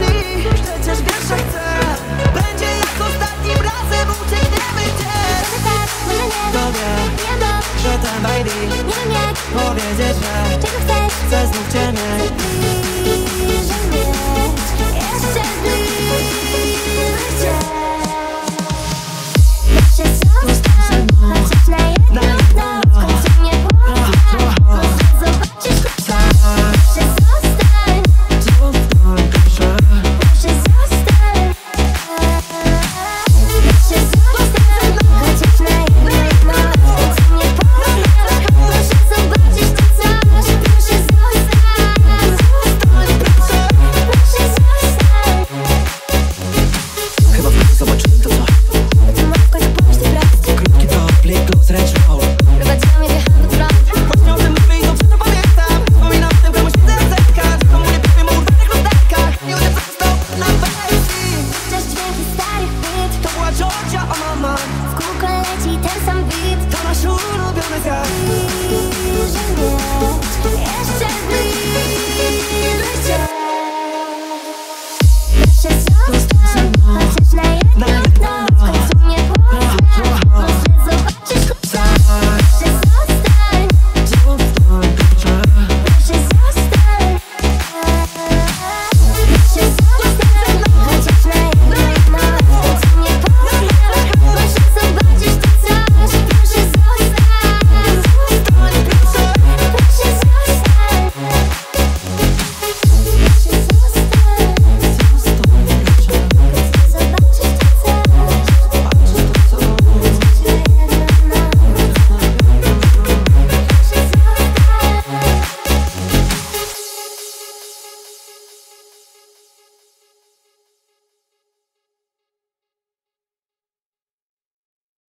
myśli Przecież wiesz, że chcę Będzie jak ostatnim razem uciekniemy cię Tobie, że ten baby Powiedzieć, że chcę znów cię mieć slave.